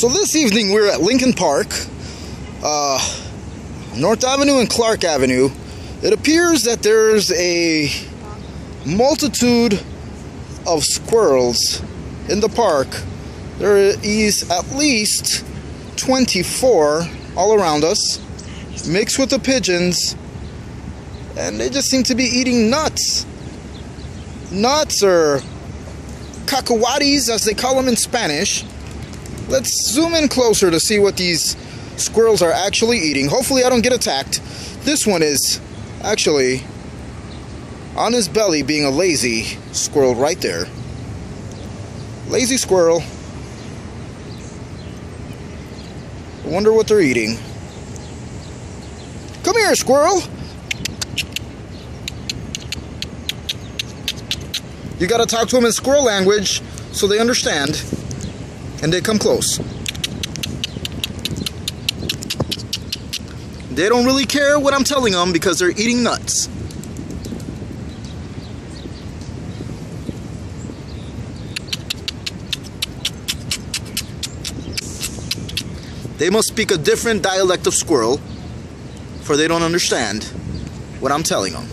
So this evening we're at Lincoln Park, uh, North Avenue and Clark Avenue. It appears that there's a multitude of squirrels in the park. There is at least 24 all around us, mixed with the pigeons, and they just seem to be eating nuts. Nuts or cacahuates, as they call them in Spanish. Let's zoom in closer to see what these squirrels are actually eating. Hopefully I don't get attacked. This one is actually on his belly being a lazy squirrel right there. Lazy squirrel. I wonder what they're eating. Come here, squirrel. You gotta talk to them in squirrel language so they understand and they come close. They don't really care what I'm telling them because they're eating nuts. They must speak a different dialect of squirrel for they don't understand what I'm telling them.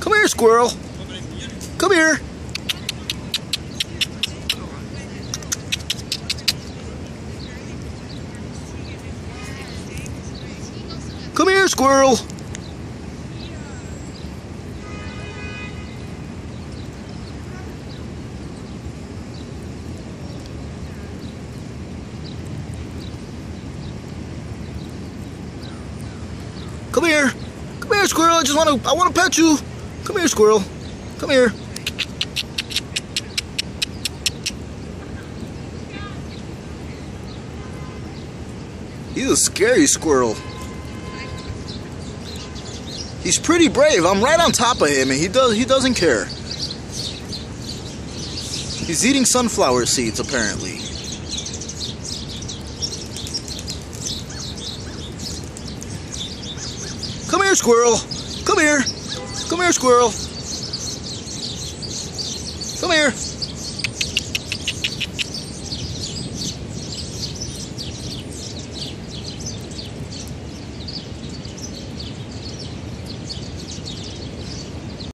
Come here, squirrel. Come here. Come here, squirrel. Come here. Come here, squirrel. I just want to I want to pet you. Come here, squirrel. Come here. He's a scary squirrel. He's pretty brave. I'm right on top of him and he does he doesn't care. He's eating sunflower seeds apparently. Come here, squirrel. Come here. Come here, squirrel. Come here.